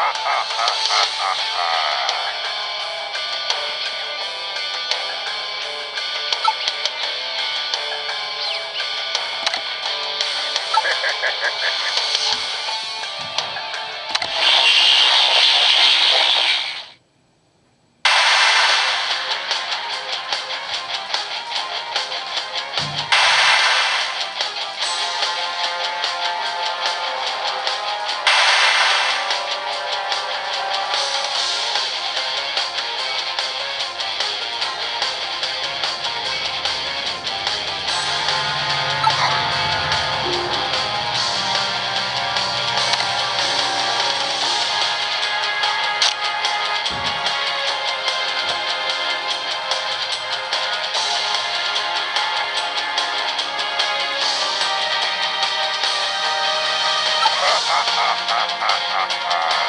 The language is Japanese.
Ha ha ha ha! ハハハハ